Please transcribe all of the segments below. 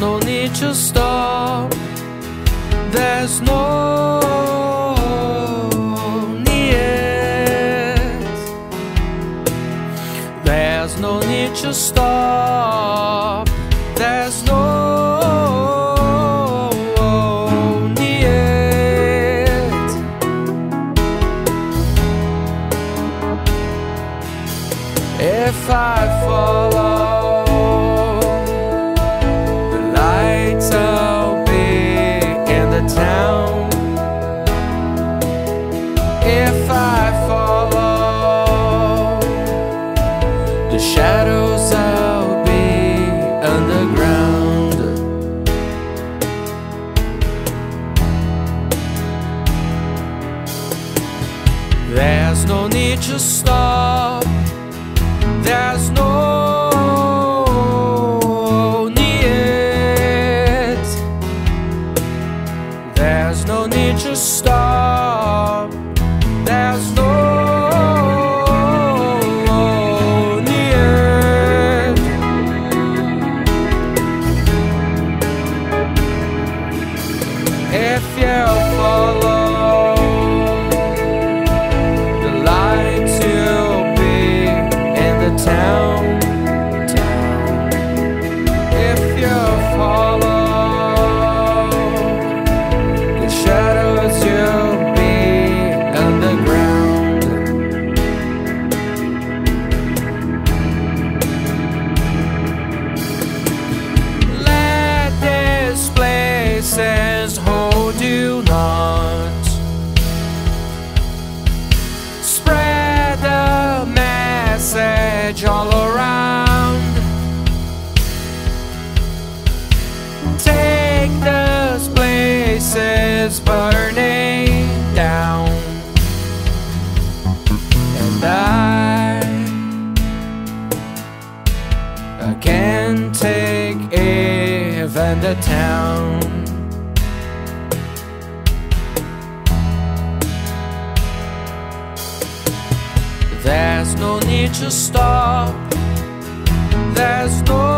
No need to stop. There's no need. There's no need to stop. There's no need. If I follow There's no need to stop. There's no need. There's no need to stop. There's no. If you follow town. I can't take even the town. There's no need to stop. There's no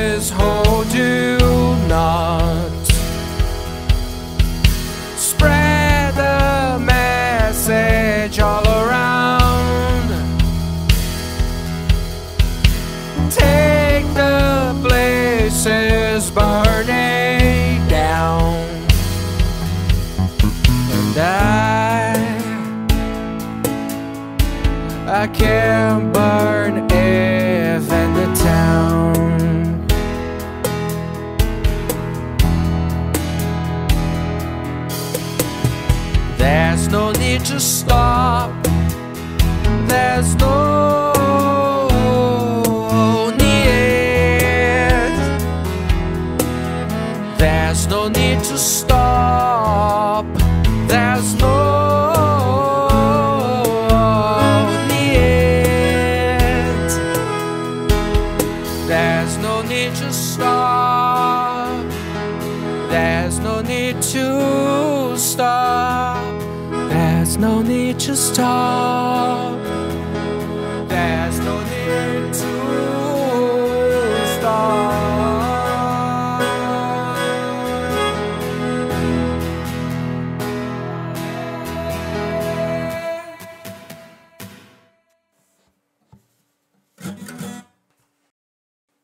message all around. Take the places burning down. And I, I can There's no need to stop. There's no need. There's no need to stop. There's no need. There's no need to stop. There's no need to stop. There's no need to stop. There's no need to stop.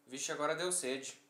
Vixe, agora deu sede.